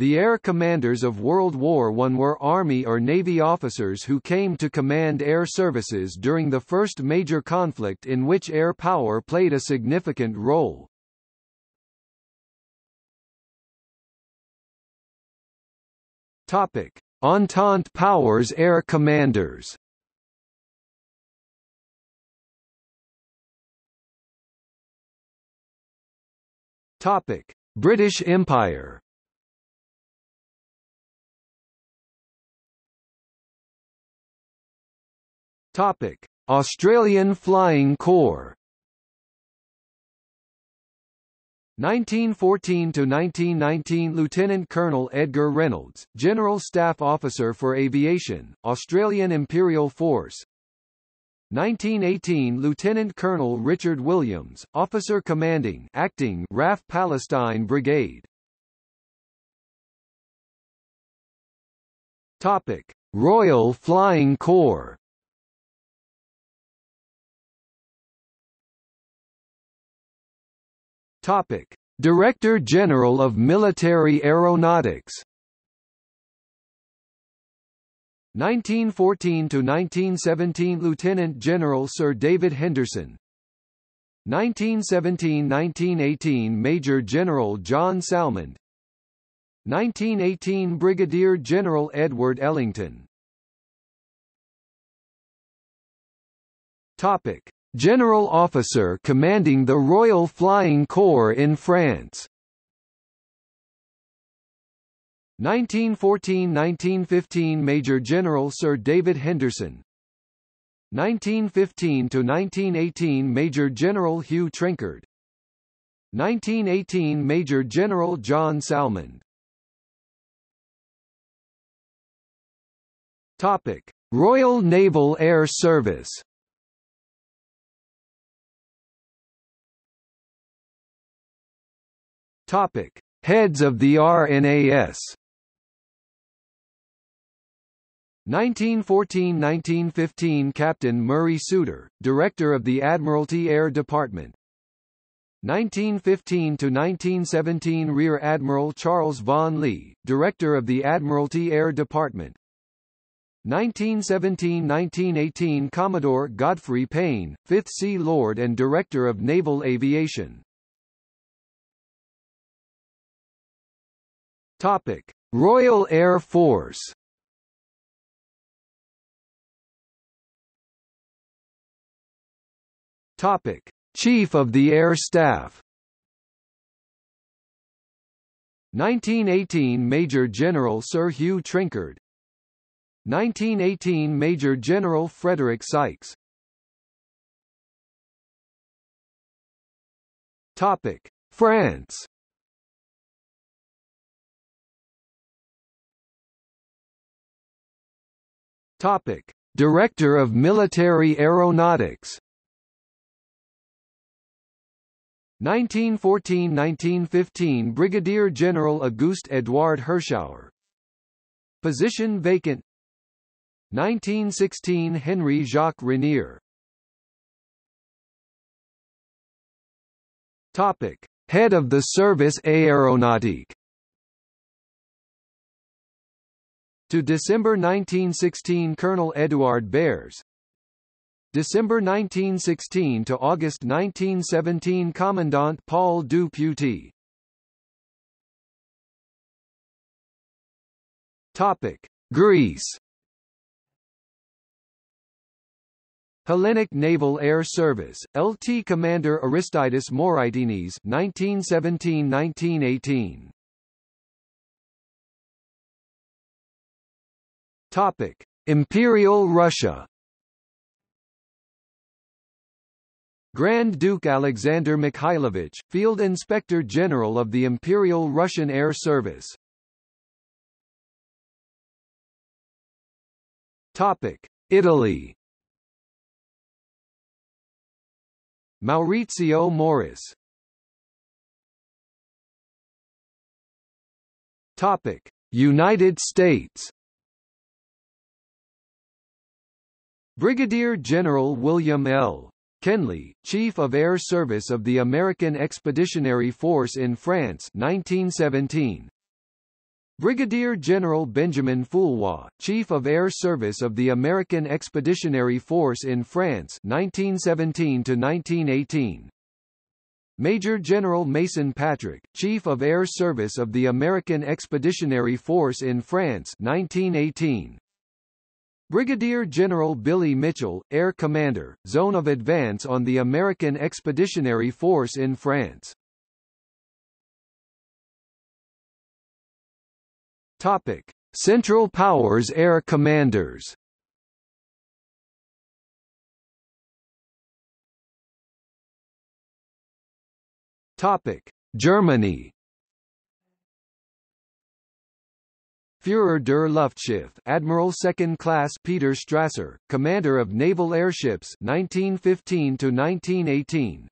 The air commanders of World War I were Army or Navy officers who came to command air services during the first major conflict in which air power played a significant role. Topic: Entente Powers Air Commanders. Topic: British Empire. Topic: Australian Flying Corps. 1914 to 1919 Lieutenant Colonel Edgar Reynolds, General Staff Officer for Aviation, Australian Imperial Force. 1918 Lieutenant Colonel Richard Williams, Officer Commanding Acting RAF Palestine Brigade. Topic: Royal Flying Corps. Topic: Director General of Military Aeronautics. 1914 to 1917 Lieutenant General Sir David Henderson. 1917-1918 Major General John Salmond. 1918 Brigadier General Edward Ellington. Topic General Officer commanding the Royal Flying Corps in France. 1914–1915 Major General Sir David Henderson. 1915–1918 Major General Hugh Trenchard 1918 Major General John Salmond. Topic: Royal Naval Air Service Topic: Heads of the RNAS. 1914–1915 Captain Murray Sueter, Director of the Admiralty Air Department. 1915–1917 Rear Admiral Charles Vaughan Lee, Director of the Admiralty Air Department. 1917–1918 Commodore Godfrey Paine, 5th Sea Lord and Director of Naval Aviation Topic: Royal Air Force. Topic: Chief of the Air Staff. 1918 Major General Sir Hugh Trenchard 1918 Major General Frederick Sykes. Topic: France Topic: Director of Military Aeronautics. 1914–1915 Brigadier General Auguste Edouard Hirschauer. Position vacant. 1916 Henry Jacques Régnier. Topic: Head of the Service Aéronautique. To December 1916 Colonel Edouard Barès December 1916 to August 1917 Commandant Paul du Peuty Topic: Greece. Hellenic Naval Air Service, LT Commander Aristides Moraitis 1917-1918 Topic: Imperial Russia. Grand Duke Alexander Mikhailovich, Field Inspector General of the Imperial Russian Air Service. Topic: Italy. Maurizio Moris. Topic: United States. Brigadier General William L. Kenly, Chief of Air Service of the American Expeditionary Force in France 1917. Brigadier General Benjamin Foulois, Chief of Air Service of the American Expeditionary Force in France 1917 to 1918. Major General Mason Patrick, Chief of Air Service of the American Expeditionary Force in France 1918. Brigadier General Billy Mitchell, Air Commander, Zone of Advance on the American Expeditionary Force in France. Topic: Central Powers Air Commanders. Topic: Germany. Führer der Luftschiff, Admiral Second Class Peter Strasser, Commander of Naval Airships 1915 to 1918.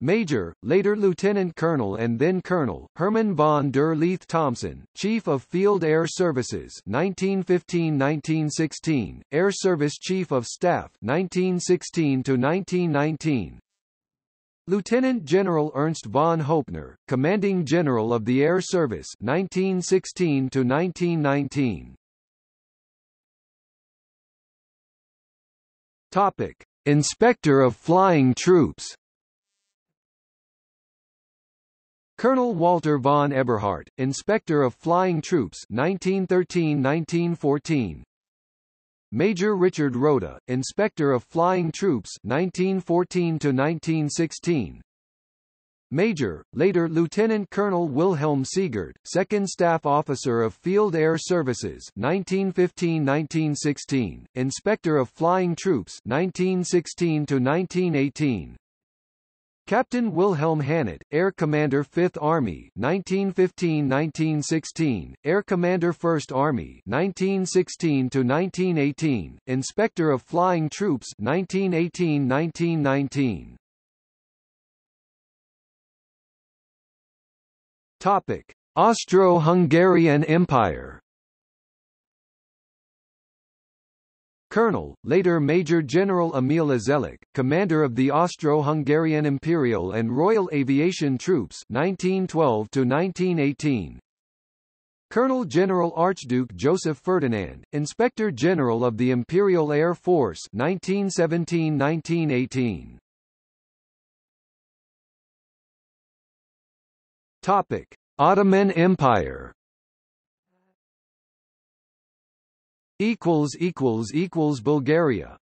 Major, later Lieutenant Colonel and then Colonel, Hermann von der Lieth-Thomsen, Chief of Field Air Services 1915-1916, Air Service Chief of Staff 1916-1919, Lieutenant General Ernst von Hoeppner, Commanding General of the Air Service 1916 to 1919. Topic: Inspector of Flying Troops Colonel Walter von Eberhardt, Inspector of Flying Troops 1913-1914 Major Richard Rhoda, Inspector of Flying Troops 1914-1916 Major, later Lieutenant Colonel Wilhelm Siegert, Second Staff Officer of Field Air Services 1915-1916, Inspector of Flying Troops 1916-1918 Captain Wilhelm Haehnelt, Air Commander 5th Army 1915-1916, Air Commander 1st Army 1916-1918, Inspector of Flying Troops 1918-1919. Topic: Austro-Hungarian Empire Colonel, later Major General Emil Uzelac, commander of the Austro-Hungarian Imperial and Royal Aviation Troops 1912 to 1918. Colonel General Archduke Joseph Ferdinand, Inspector General of the Imperial Air Force 1917-1918. Topic: Ottoman Empire equals equals equals Bulgaria